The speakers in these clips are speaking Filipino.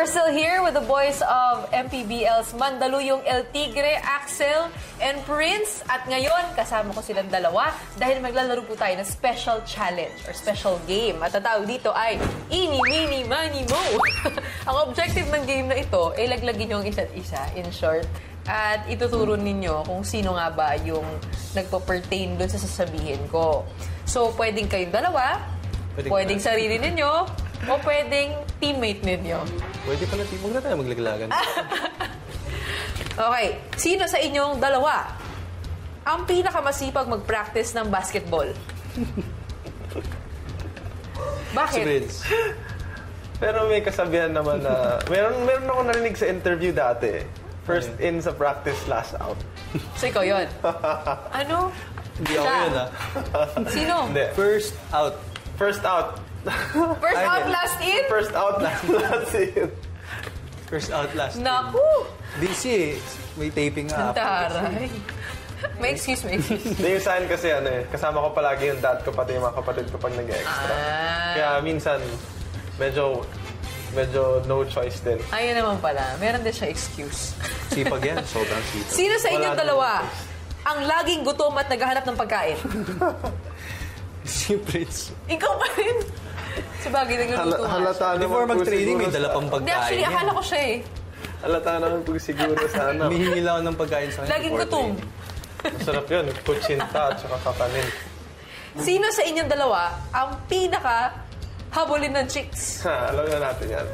We're still here with the boys of MPBL's Mandaluyong El Tigre, Axel, and Prince. At ngayon, kasama ko silang dalawa dahil maglalaro po tayo ng special challenge or special game. At ang tawag dito ay Ini, Mini, Mani, Mo. ang objective ng game na ito ay laglagin nyo ang isa't isa, in short. At ituturo ninyo kung sino nga ba yung nagpo-pertain doon sa sasabihin ko. So, pwedeng kayong dalawa, Pwedeng pwedeng sarili ninyo, o pwedeng teammate ninyo. Pwede pala, di- huwag na tayo maglaglagan. Okay, sino sa inyong dalawa ang pinakamasipag mag-practice ng basketball? si Bakit? Prince. Pero may kasabihan naman na, meron, meron ako narinig sa interview dati. First in sa practice, last out. So ikaw yun. Ano? Hindi ako Siya. yun, ah. Sino? Hindi. First out. First out. First out, last in? First out, last, last in. First out, last in. Naku! Busy eh. May taping nga. Ang taray. May excuse, may excuse. Hindi yung sign kasi ano eh, kasama ko palagi yung dad ko pati yung mga kapatid ko pag nag-extra. Ah. Kaya minsan, medyo, medyo no choice din. Ayun naman pala. Meron din siya excuse. Sipag yan. Sobrang sipag. Sino sa inyong Wala dalawa ang laging gutom at naghahanap ng pagkain? Si Prince. Ikaw pa rin. Sa bagay, nagluluto nga siya. halata Before naman po mag-training, may siguro dala sa- pang Hindi, pagkain. actually, akala ko siya eh. Halata naman po siguro sa ano. Humihingi lang ako ng pagkain sa kanya. Laging before gutom. training. Masarap yun. Kutsinta at saka kakanin. Sino sa inyong dalawa ang pinaka habulin ng chicks? Ha, alam na natin yan.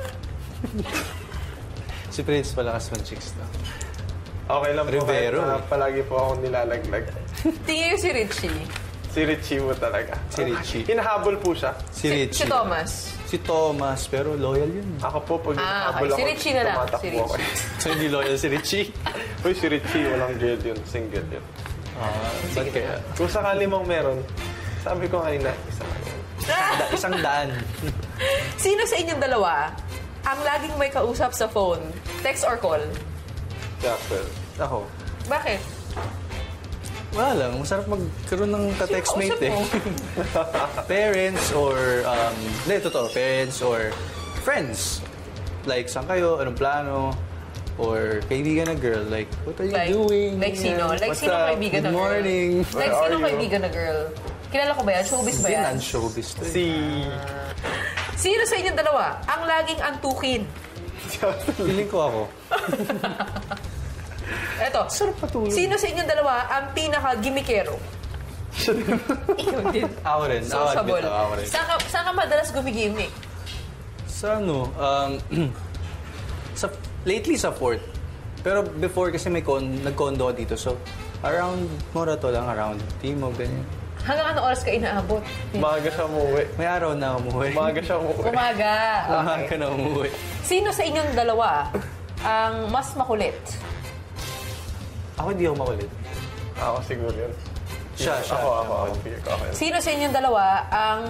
Si Prince malakas man chicks na. Okay lang po Rivero. kahit na palagi po akong nilalaglag. Tingin ko si Richie. Si Richie mo talaga. Si Richie. Hinahabol po siya. Si Richie. Si Thomas. Si Thomas, pero loyal yun. Ako po, pag Ah, hinahabol okay. Si ako, Richie na lang. tumatakbo Si ako. Richie. So hindi loyal si Richie. Uy, si Richie, walang girl yun. Single yun. Ah, ba't kaya? Kung sakali mong meron, sabi ko kanina, isa lang. Da- isang daan. Sino sa inyong dalawa ang laging may kausap sa phone? Text or call? Jackpel. Ako. Bakit? Wala lang. Masarap magkaroon ng ka-textmate eh. parents or, um, hindi, totoo, parents or friends. Like, saan kayo? Anong plano? Or kaibigan na girl, like, what are you Like, doing? like sino? Like What's sino up? kaibigan na Good girl? morning. Like Where sino are you? kaibigan na girl? Kilala ko ba yan? Showbiz ba Hindi, yan? non-showbiz to eh. Si... Sino sa inyong dalawa ang laging antukin? Feeling ko ako. Eto. Sino sa inyong dalawa ang pinaka-gimikero? Ikaw din. Ako rin. Ako admit Sociable. ako, ako rin. Saan ka, saan ka madalas gumigimik? Sa ano, um, sa, lately sa fourth. Pero before kasi may con, nag-condo dito. So, around Morato lang, around Timog, ganyan. Hanggang ano oras ka inaabot? Umaga siya umuwi. May araw na umuwi. Umaga siya umuwi. Umaga. Umaga Okay. na umuwi. Sino sa inyong dalawa ang mas makulit? Ako hindi ako makulit. Ako siguro yun. Siya, siya. Ako, ako, Siya ako. Sino sa inyong dalawa ang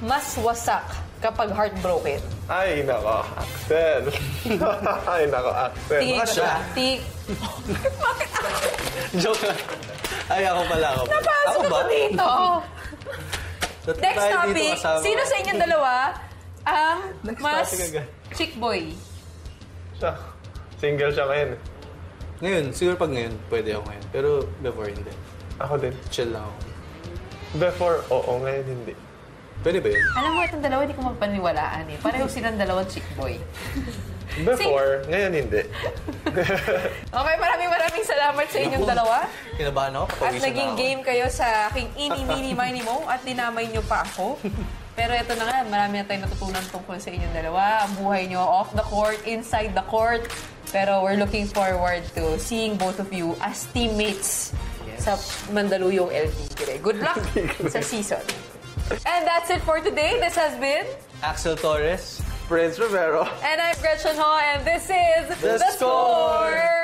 mas wasak kapag heartbroken? Ay, nako, Axel. Ay, nako, Axel. Tingin baka ko siya. siya. Ti- Joke lang. Ay, ako pala. Ako pala. Napasok ako dito. Next tayo dito topic. kasama? Sino sa inyong dalawa ang Next mas chick boy? Siya. Single siya ngayon. Ngayon, siguro pag ngayon, pwede ako ngayon. Pero before, hindi. Ako din. Chill lang ako. Before, oo, ngayon hindi. Pwede ba yun? Alam mo, itong dalawa, hindi ko magpaniwalaan eh. Pareho silang dalawang chick boy. Before, ngayon hindi. Okay, maraming maraming salamat sa inyong dalawa. Kinabahan ako. At papawisan naging na ako. game kayo sa aking ini, mini, mini, mo at dinamay nyo pa ako. Pero ito na nga, marami na tayong natutunan tungkol sa inyong dalawa. Ang buhay nyo off the court, inside the court. Pero we're looking forward to seeing both of you as teammates sa Mandaluyong Tigre. Good luck sa season. And that's it for today. This has been... Axel Torres. Prince Rivero. And I'm Gretchen Ho, and this is The The Score. Score.